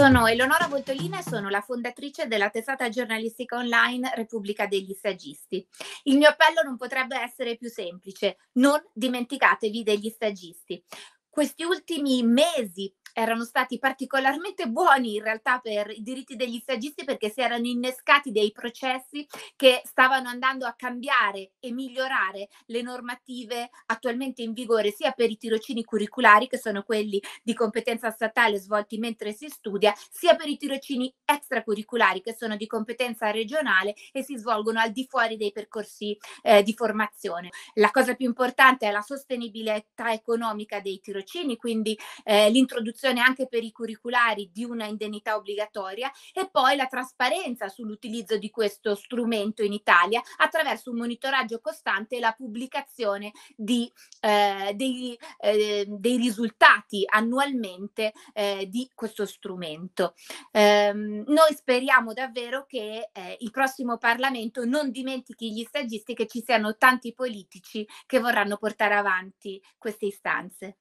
Sono Eleonora Voltolina e sono la fondatrice della testata giornalistica online Repubblica degli Stagisti. Il mio appello non potrebbe essere più semplice, non dimenticatevi degli stagisti. Questi ultimi mesi erano stati particolarmente buoni in realtà per i diritti degli stagisti perché si erano innescati dei processi che stavano andando a cambiare e migliorare le normative attualmente in vigore sia per i tirocini curriculari che sono quelli di competenza statale svolti mentre si studia, sia per i tirocini extracurriculari che sono di competenza regionale e si svolgono al di fuori dei percorsi eh, di formazione. La cosa più importante è la sostenibilità economica dei tirocini, quindi eh, l'introduzione l'introduzione anche per i curriculari di una indennità obbligatoria e poi la trasparenza sull'utilizzo di questo strumento in Italia attraverso un monitoraggio costante e la pubblicazione di, eh, dei, eh, dei, risultati annualmente eh, di questo strumento. Ehm, noi speriamo davvero che eh, il prossimo Parlamento non dimentichi gli stagisti che ci siano tanti politici che vorranno portare avanti queste istanze.